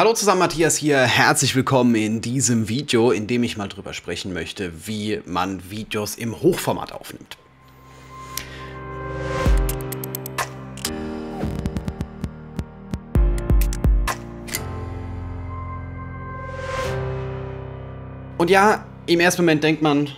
Hallo zusammen, Matthias hier. Herzlich willkommen in diesem Video, in dem ich mal drüber sprechen möchte, wie man Videos im Hochformat aufnimmt. Und ja, im ersten Moment denkt man,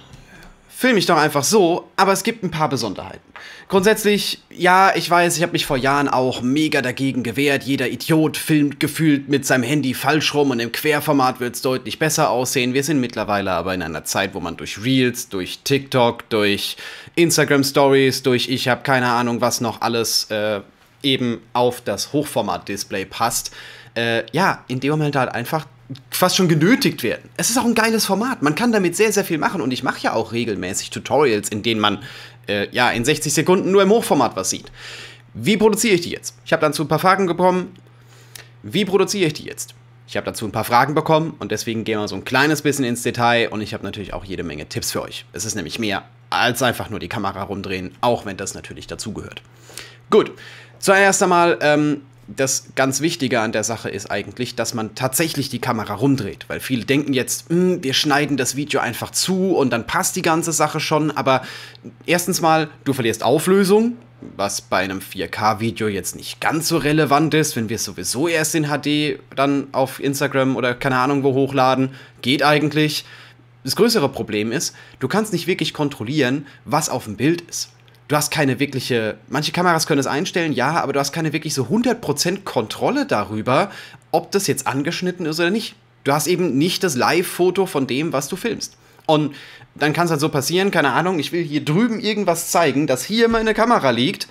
film ich doch einfach so, aber es gibt ein paar Besonderheiten. Grundsätzlich, ja, ich weiß, ich habe mich vor Jahren auch mega dagegen gewehrt. Jeder Idiot filmt gefühlt mit seinem Handy falsch rum und im Querformat wird es deutlich besser aussehen. Wir sind mittlerweile aber in einer Zeit, wo man durch Reels, durch TikTok, durch Instagram Stories, durch ich habe keine Ahnung, was noch alles äh, eben auf das Hochformat-Display passt, äh, ja, in dem Moment halt einfach fast schon genötigt werden. Es ist auch ein geiles Format. Man kann damit sehr, sehr viel machen. Und ich mache ja auch regelmäßig Tutorials, in denen man äh, ja in 60 Sekunden nur im Hochformat was sieht. Wie produziere ich die jetzt? Ich habe dazu ein paar Fragen bekommen. Wie produziere ich die jetzt? Ich habe dazu ein paar Fragen bekommen und deswegen gehen wir so ein kleines bisschen ins Detail und ich habe natürlich auch jede Menge Tipps für euch. Es ist nämlich mehr als einfach nur die Kamera rumdrehen, auch wenn das natürlich dazugehört. Gut, zuerst einmal ähm, das ganz Wichtige an der Sache ist eigentlich, dass man tatsächlich die Kamera rumdreht, weil viele denken jetzt, hm, wir schneiden das Video einfach zu und dann passt die ganze Sache schon, aber erstens mal, du verlierst Auflösung, was bei einem 4K-Video jetzt nicht ganz so relevant ist, wenn wir es sowieso erst in HD dann auf Instagram oder keine Ahnung wo hochladen, geht eigentlich. Das größere Problem ist, du kannst nicht wirklich kontrollieren, was auf dem Bild ist du hast keine wirkliche, manche Kameras können es einstellen, ja, aber du hast keine wirklich so 100% Kontrolle darüber, ob das jetzt angeschnitten ist oder nicht. Du hast eben nicht das Live-Foto von dem, was du filmst. Und dann kann es halt so passieren, keine Ahnung, ich will hier drüben irgendwas zeigen, dass hier meine Kamera liegt.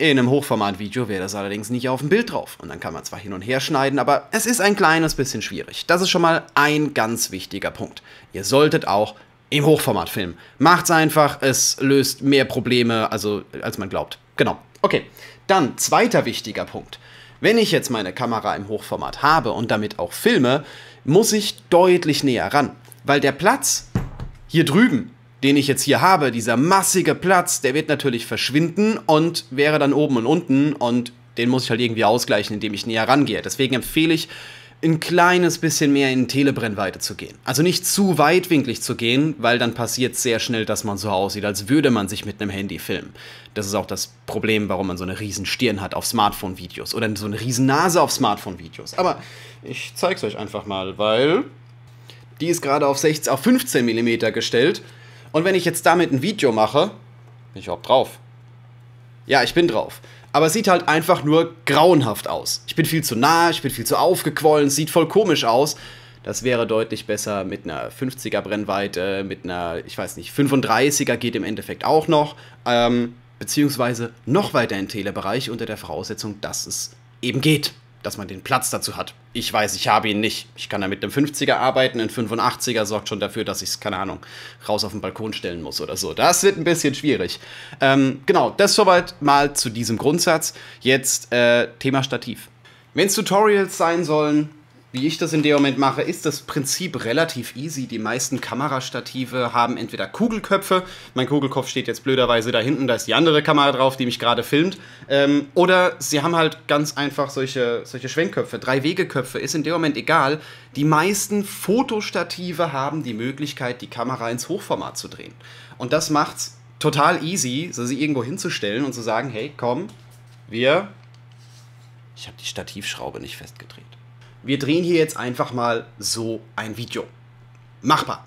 In einem Hochformat-Video wäre das allerdings nicht auf dem Bild drauf. Und dann kann man zwar hin und her schneiden, aber es ist ein kleines bisschen schwierig. Das ist schon mal ein ganz wichtiger Punkt. Ihr solltet auch im Hochformatfilm. Macht's einfach, es löst mehr Probleme, also als man glaubt. Genau. Okay. Dann zweiter wichtiger Punkt. Wenn ich jetzt meine Kamera im Hochformat habe und damit auch filme, muss ich deutlich näher ran, weil der Platz hier drüben, den ich jetzt hier habe, dieser massige Platz, der wird natürlich verschwinden und wäre dann oben und unten und den muss ich halt irgendwie ausgleichen, indem ich näher rangehe. Deswegen empfehle ich, ein kleines bisschen mehr in Telebrennweite zu gehen. Also nicht zu weitwinklig zu gehen, weil dann passiert sehr schnell, dass man so aussieht, als würde man sich mit einem Handy filmen. Das ist auch das Problem, warum man so eine riesen Stirn hat auf Smartphone-Videos oder so eine riesen Nase auf Smartphone-Videos. Aber ich zeig's euch einfach mal, weil die ist gerade auf, 16, auf 15 mm gestellt. Und wenn ich jetzt damit ein Video mache, bin ich überhaupt drauf? Ja, ich bin drauf aber es sieht halt einfach nur grauenhaft aus. Ich bin viel zu nah, ich bin viel zu aufgequollen, sieht voll komisch aus. Das wäre deutlich besser mit einer 50er Brennweite, mit einer, ich weiß nicht, 35er geht im Endeffekt auch noch, ähm, beziehungsweise noch weiter in Telebereich unter der Voraussetzung, dass es eben geht dass man den Platz dazu hat. Ich weiß, ich habe ihn nicht. Ich kann da mit einem 50er arbeiten, ein 85er sorgt schon dafür, dass ich es, keine Ahnung, raus auf den Balkon stellen muss oder so. Das wird ein bisschen schwierig. Ähm, genau, das soweit mal zu diesem Grundsatz. Jetzt äh, Thema Stativ. Wenn es Tutorials sein sollen, wie ich das in dem Moment mache, ist das Prinzip relativ easy. Die meisten Kamerastative haben entweder Kugelköpfe, mein Kugelkopf steht jetzt blöderweise da hinten, da ist die andere Kamera drauf, die mich gerade filmt, ähm, oder sie haben halt ganz einfach solche, solche Schwenkköpfe, Drei-Wegeköpfe, ist in dem Moment egal. Die meisten Fotostative haben die Möglichkeit, die Kamera ins Hochformat zu drehen. Und das macht's total easy, so sie irgendwo hinzustellen und zu sagen, hey, komm, wir... Ich habe die Stativschraube nicht festgedreht wir drehen hier jetzt einfach mal so ein Video. Machbar.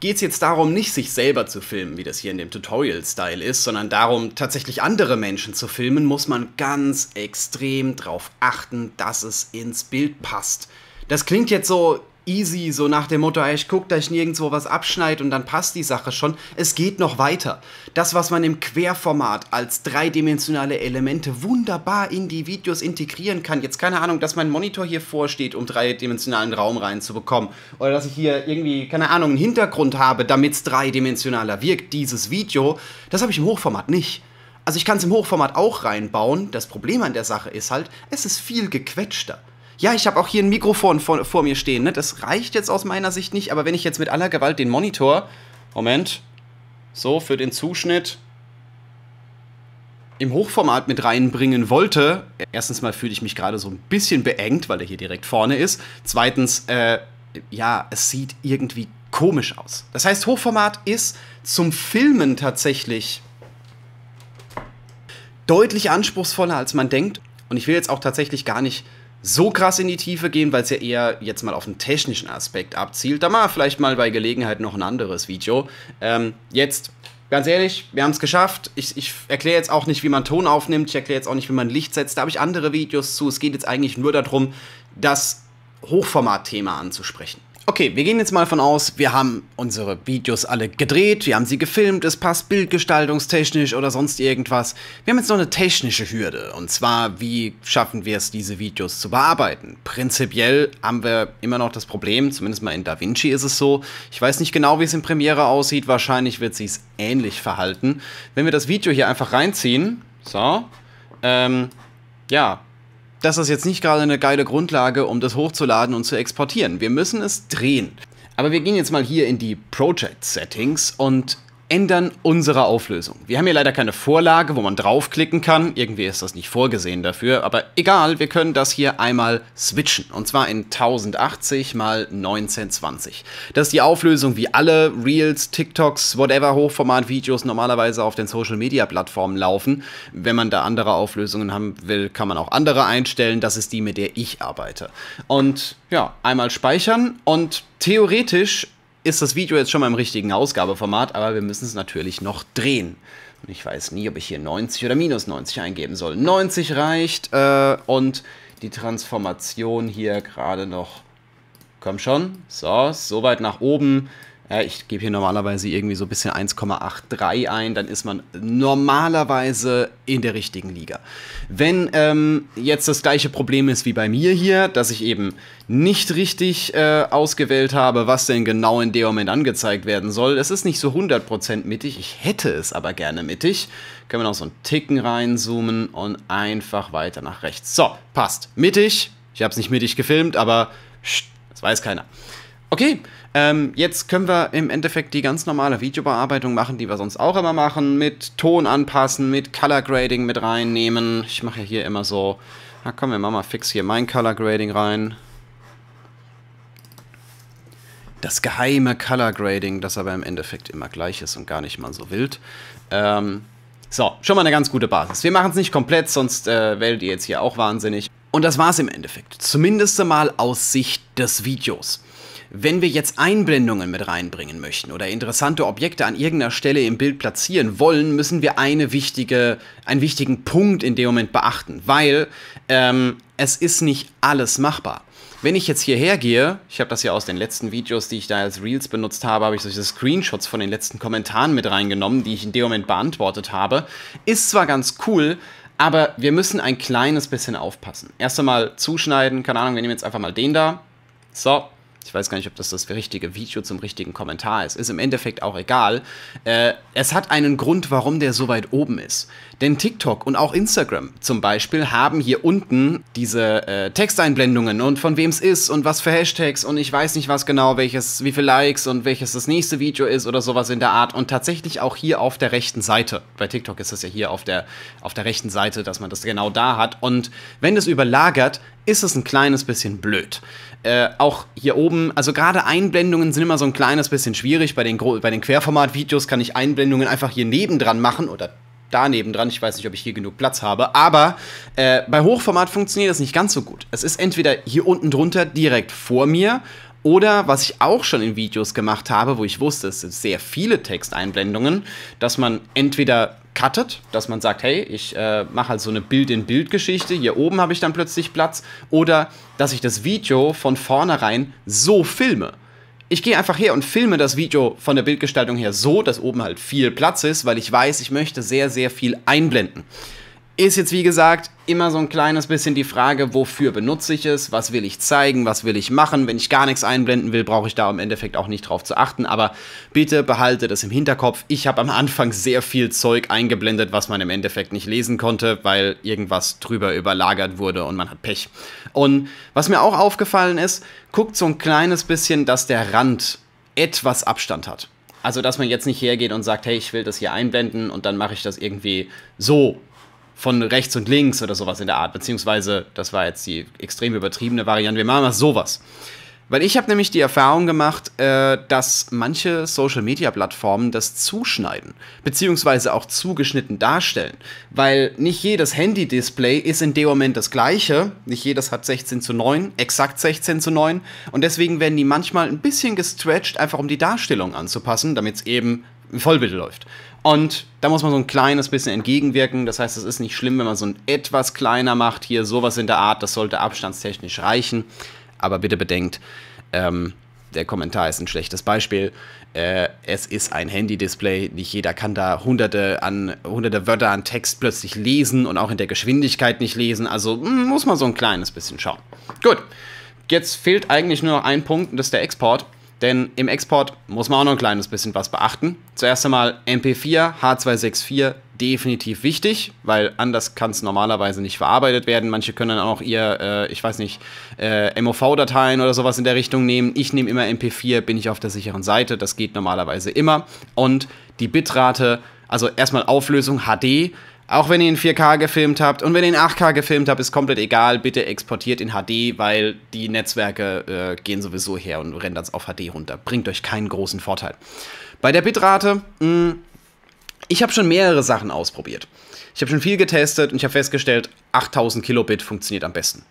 Geht es jetzt darum, nicht sich selber zu filmen, wie das hier in dem Tutorial-Style ist, sondern darum, tatsächlich andere Menschen zu filmen, muss man ganz extrem darauf achten, dass es ins Bild passt. Das klingt jetzt so easy, so nach dem Motto, ich guck, dass ich nirgendwo was abschneide und dann passt die Sache schon. Es geht noch weiter. Das, was man im Querformat als dreidimensionale Elemente wunderbar in die Videos integrieren kann. Jetzt keine Ahnung, dass mein Monitor hier vorsteht, um dreidimensionalen Raum reinzubekommen. Oder dass ich hier irgendwie, keine Ahnung, einen Hintergrund habe, damit es dreidimensionaler wirkt, dieses Video. Das habe ich im Hochformat nicht. Also ich kann es im Hochformat auch reinbauen. Das Problem an der Sache ist halt, es ist viel gequetschter. Ja, ich habe auch hier ein Mikrofon vor, vor mir stehen. Ne? Das reicht jetzt aus meiner Sicht nicht, aber wenn ich jetzt mit aller Gewalt den Monitor. Moment. So, für den Zuschnitt. im Hochformat mit reinbringen wollte. Erstens mal fühle ich mich gerade so ein bisschen beengt, weil er hier direkt vorne ist. Zweitens, äh, ja, es sieht irgendwie komisch aus. Das heißt, Hochformat ist zum Filmen tatsächlich deutlich anspruchsvoller, als man denkt. Und ich will jetzt auch tatsächlich gar nicht so krass in die Tiefe gehen, weil es ja eher jetzt mal auf den technischen Aspekt abzielt. Da mal vielleicht mal bei Gelegenheit noch ein anderes Video. Ähm, jetzt, ganz ehrlich, wir haben es geschafft. Ich, ich erkläre jetzt auch nicht, wie man Ton aufnimmt. Ich erkläre jetzt auch nicht, wie man Licht setzt. Da habe ich andere Videos zu. Es geht jetzt eigentlich nur darum, das Hochformat-Thema anzusprechen. Okay, wir gehen jetzt mal von aus, wir haben unsere Videos alle gedreht, wir haben sie gefilmt, es passt bildgestaltungstechnisch oder sonst irgendwas. Wir haben jetzt noch eine technische Hürde und zwar, wie schaffen wir es, diese Videos zu bearbeiten? Prinzipiell haben wir immer noch das Problem, zumindest mal in DaVinci ist es so. Ich weiß nicht genau, wie es in Premiere aussieht, wahrscheinlich wird sie es ähnlich verhalten. Wenn wir das Video hier einfach reinziehen, so, ähm, ja, das ist jetzt nicht gerade eine geile Grundlage, um das hochzuladen und zu exportieren. Wir müssen es drehen. Aber wir gehen jetzt mal hier in die Project Settings und ändern unsere Auflösung. Wir haben hier leider keine Vorlage, wo man draufklicken kann. Irgendwie ist das nicht vorgesehen dafür, aber egal, wir können das hier einmal switchen. Und zwar in 1080 mal 1920. Das ist die Auflösung, wie alle Reels, TikToks, whatever Hochformat-Videos normalerweise auf den Social-Media-Plattformen laufen. Wenn man da andere Auflösungen haben will, kann man auch andere einstellen. Das ist die, mit der ich arbeite. Und ja, einmal speichern und theoretisch ist das Video jetzt schon mal im richtigen Ausgabeformat, aber wir müssen es natürlich noch drehen. Und ich weiß nie, ob ich hier 90 oder minus 90 eingeben soll. 90 reicht äh, und die Transformation hier gerade noch. Komm schon. So, so weit nach oben. Ja, ich gebe hier normalerweise irgendwie so ein bisschen 1,83 ein, dann ist man normalerweise in der richtigen Liga. Wenn ähm, jetzt das gleiche Problem ist wie bei mir hier, dass ich eben nicht richtig äh, ausgewählt habe, was denn genau in dem Moment angezeigt werden soll, es ist nicht so 100% mittig, ich hätte es aber gerne mittig, können wir noch so einen Ticken reinzoomen und einfach weiter nach rechts. So, passt. Mittig, ich habe es nicht mittig gefilmt, aber das weiß keiner. Okay, ähm, jetzt können wir im Endeffekt die ganz normale Videobearbeitung machen, die wir sonst auch immer machen, mit Ton anpassen, mit Color Grading mit reinnehmen. Ich mache ja hier immer so, na komm, wir machen mal fix hier mein Color Grading rein. Das geheime Color Grading, das aber im Endeffekt immer gleich ist und gar nicht mal so wild. Ähm, so, schon mal eine ganz gute Basis. Wir machen es nicht komplett, sonst äh, werdet ihr jetzt hier auch wahnsinnig. Und das war's im Endeffekt. Zumindest einmal aus Sicht des Videos. Wenn wir jetzt Einblendungen mit reinbringen möchten oder interessante Objekte an irgendeiner Stelle im Bild platzieren wollen, müssen wir eine wichtige, einen wichtigen Punkt in dem Moment beachten, weil ähm, es ist nicht alles machbar. Wenn ich jetzt hierher gehe, ich habe das ja aus den letzten Videos, die ich da als Reels benutzt habe, habe ich solche Screenshots von den letzten Kommentaren mit reingenommen, die ich in dem Moment beantwortet habe. Ist zwar ganz cool, aber wir müssen ein kleines bisschen aufpassen. Erst einmal zuschneiden, keine Ahnung, wir nehmen jetzt einfach mal den da. So, ich weiß gar nicht, ob das das richtige Video zum richtigen Kommentar ist. Ist im Endeffekt auch egal. Äh, es hat einen Grund, warum der so weit oben ist. Denn TikTok und auch Instagram zum Beispiel haben hier unten diese äh, Texteinblendungen und von wem es ist und was für Hashtags und ich weiß nicht was genau, welches, wie viele Likes und welches das nächste Video ist oder sowas in der Art. Und tatsächlich auch hier auf der rechten Seite. Bei TikTok ist es ja hier auf der, auf der rechten Seite, dass man das genau da hat. Und wenn das überlagert, ist es ein kleines bisschen blöd. Äh, auch hier oben, also gerade Einblendungen sind immer so ein kleines bisschen schwierig. Bei den, bei den Querformat-Videos kann ich Einblendungen einfach hier nebendran machen oder da nebendran. Ich weiß nicht, ob ich hier genug Platz habe. Aber äh, bei Hochformat funktioniert das nicht ganz so gut. Es ist entweder hier unten drunter direkt vor mir oder was ich auch schon in Videos gemacht habe, wo ich wusste, es sind sehr viele Texteinblendungen, dass man entweder cuttet, dass man sagt, hey, ich äh, mache halt so eine Bild-in-Bild-Geschichte, hier oben habe ich dann plötzlich Platz, oder dass ich das Video von vornherein so filme. Ich gehe einfach her und filme das Video von der Bildgestaltung her so, dass oben halt viel Platz ist, weil ich weiß, ich möchte sehr, sehr viel einblenden. Ist jetzt wie gesagt immer so ein kleines bisschen die Frage, wofür benutze ich es, was will ich zeigen, was will ich machen. Wenn ich gar nichts einblenden will, brauche ich da im Endeffekt auch nicht drauf zu achten. Aber bitte behalte das im Hinterkopf. Ich habe am Anfang sehr viel Zeug eingeblendet, was man im Endeffekt nicht lesen konnte, weil irgendwas drüber überlagert wurde und man hat Pech. Und was mir auch aufgefallen ist, guckt so ein kleines bisschen, dass der Rand etwas Abstand hat. Also, dass man jetzt nicht hergeht und sagt, hey, ich will das hier einblenden und dann mache ich das irgendwie so von rechts und links oder sowas in der Art. Beziehungsweise, das war jetzt die extrem übertriebene Variante, wir machen mal sowas. Weil ich habe nämlich die Erfahrung gemacht, äh, dass manche Social-Media-Plattformen das zuschneiden, beziehungsweise auch zugeschnitten darstellen. Weil nicht jedes Handy-Display ist in dem Moment das gleiche. Nicht jedes hat 16 zu 9, exakt 16 zu 9. Und deswegen werden die manchmal ein bisschen gestretched, einfach um die Darstellung anzupassen, damit es eben im Vollbild läuft. Und da muss man so ein kleines bisschen entgegenwirken. Das heißt, es ist nicht schlimm, wenn man so ein etwas kleiner macht. Hier sowas in der Art, das sollte abstandstechnisch reichen aber bitte bedenkt, ähm, der Kommentar ist ein schlechtes Beispiel. Äh, es ist ein Handy-Display. Nicht jeder kann da hunderte, an, hunderte Wörter an Text plötzlich lesen und auch in der Geschwindigkeit nicht lesen. Also hm, muss man so ein kleines bisschen schauen. Gut, jetzt fehlt eigentlich nur noch ein Punkt und das ist der Export. Denn im Export muss man auch noch ein kleines bisschen was beachten. Zuerst einmal MP4, H264, definitiv wichtig, weil anders kann es normalerweise nicht verarbeitet werden. Manche können dann auch ihr, äh, ich weiß nicht, äh, MOV-Dateien oder sowas in der Richtung nehmen. Ich nehme immer MP4, bin ich auf der sicheren Seite. Das geht normalerweise immer. Und die Bitrate, also erstmal Auflösung HD, auch wenn ihr in 4K gefilmt habt und wenn ihr in 8K gefilmt habt, ist komplett egal. Bitte exportiert in HD, weil die Netzwerke äh, gehen sowieso her und rendern es auf HD runter. Bringt euch keinen großen Vorteil. Bei der Bitrate, mh, hm, ich habe schon mehrere Sachen ausprobiert. Ich habe schon viel getestet und ich habe festgestellt, 8000 Kilobit funktioniert am besten.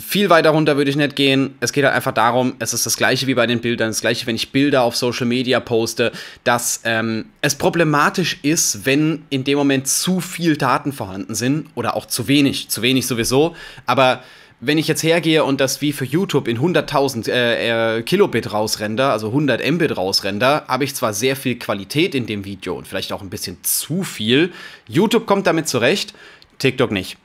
Viel weiter runter würde ich nicht gehen. Es geht halt einfach darum, es ist das gleiche wie bei den Bildern, das gleiche, wenn ich Bilder auf Social Media poste, dass ähm, es problematisch ist, wenn in dem Moment zu viel Daten vorhanden sind oder auch zu wenig. Zu wenig sowieso, aber wenn ich jetzt hergehe und das wie für YouTube in 100.000 äh, äh, Kilobit rausrender, also 100 Mbit rausrender, habe ich zwar sehr viel Qualität in dem Video und vielleicht auch ein bisschen zu viel. YouTube kommt damit zurecht, TikTok nicht.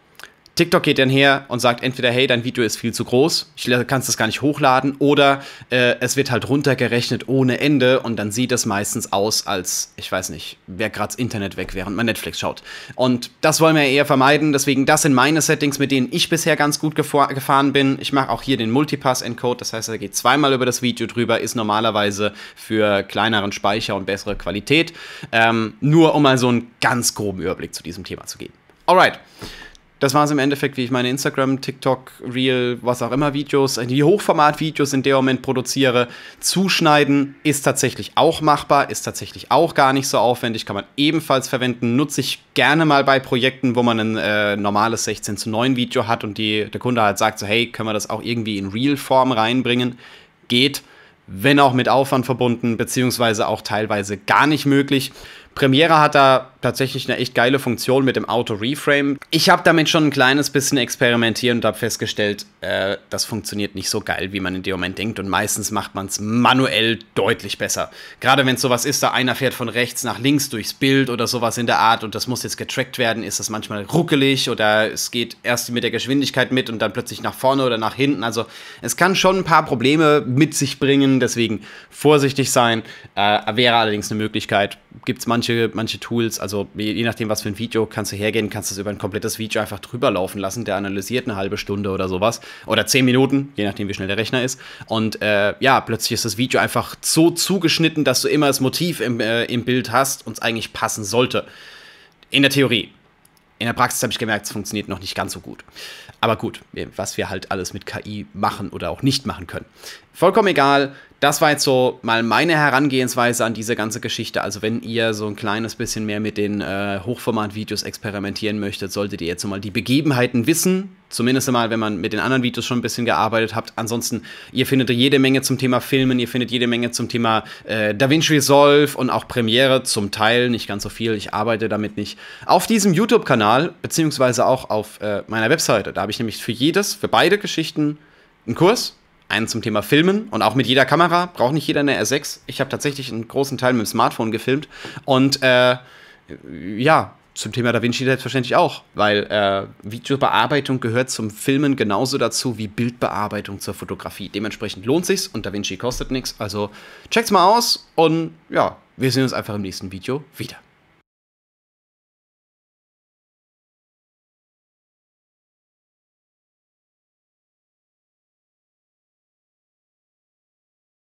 TikTok geht dann her und sagt entweder, hey, dein Video ist viel zu groß, ich kannst das gar nicht hochladen, oder äh, es wird halt runtergerechnet ohne Ende und dann sieht es meistens aus, als, ich weiß nicht, wer gerade das Internet weg, während man Netflix schaut. Und das wollen wir eher vermeiden, deswegen das sind meine Settings, mit denen ich bisher ganz gut gefahren bin. Ich mache auch hier den Multipass-Encode, das heißt, er geht zweimal über das Video drüber, ist normalerweise für kleineren Speicher und bessere Qualität. Ähm, nur um mal so einen ganz groben Überblick zu diesem Thema zu geben. Alright das war es im Endeffekt, wie ich meine Instagram, TikTok, Reel, was auch immer Videos, die Hochformat-Videos in dem Moment produziere. Zuschneiden ist tatsächlich auch machbar, ist tatsächlich auch gar nicht so aufwendig, kann man ebenfalls verwenden. Nutze ich gerne mal bei Projekten, wo man ein äh, normales 16 zu 9 Video hat und die, der Kunde halt sagt so, hey, können wir das auch irgendwie in Reel-Form reinbringen? Geht, wenn auch mit Aufwand verbunden, beziehungsweise auch teilweise gar nicht möglich. Premiere hat da tatsächlich eine echt geile Funktion mit dem Auto-Reframe. Ich habe damit schon ein kleines bisschen experimentiert und habe festgestellt, äh, das funktioniert nicht so geil, wie man in dem Moment denkt. Und meistens macht man es manuell deutlich besser. Gerade wenn es sowas ist, da einer fährt von rechts nach links durchs Bild oder sowas in der Art und das muss jetzt getrackt werden, ist das manchmal ruckelig oder es geht erst mit der Geschwindigkeit mit und dann plötzlich nach vorne oder nach hinten. Also es kann schon ein paar Probleme mit sich bringen, deswegen vorsichtig sein. Äh, wäre allerdings eine Möglichkeit. Gibt es manche, manche Tools, also also je nachdem, was für ein Video, kannst du hergehen, kannst du es über ein komplettes Video einfach drüber laufen lassen. Der analysiert eine halbe Stunde oder sowas. Oder zehn Minuten, je nachdem, wie schnell der Rechner ist. Und äh, ja, plötzlich ist das Video einfach so zugeschnitten, dass du immer das Motiv im, äh, im Bild hast und es eigentlich passen sollte. In der Theorie. In der Praxis habe ich gemerkt, es funktioniert noch nicht ganz so gut. Aber gut, was wir halt alles mit KI machen oder auch nicht machen können. Vollkommen egal das war jetzt so mal meine Herangehensweise an diese ganze Geschichte. Also wenn ihr so ein kleines bisschen mehr mit den äh, Hochformat-Videos experimentieren möchtet, solltet ihr jetzt mal die Begebenheiten wissen. Zumindest einmal, wenn man mit den anderen Videos schon ein bisschen gearbeitet habt. Ansonsten, ihr findet jede Menge zum Thema Filmen, ihr findet jede Menge zum Thema äh, DaVinci Resolve und auch Premiere zum Teil, nicht ganz so viel, ich arbeite damit nicht. Auf diesem YouTube-Kanal, beziehungsweise auch auf äh, meiner Webseite. Da habe ich nämlich für jedes, für beide Geschichten einen Kurs einen zum Thema Filmen und auch mit jeder Kamera. Braucht nicht jeder eine R6. Ich habe tatsächlich einen großen Teil mit dem Smartphone gefilmt. Und äh, ja, zum Thema DaVinci selbstverständlich auch, weil äh, Videobearbeitung gehört zum Filmen genauso dazu wie Bildbearbeitung zur Fotografie. Dementsprechend lohnt sich's und DaVinci kostet nichts. Also check's mal aus und ja, wir sehen uns einfach im nächsten Video wieder.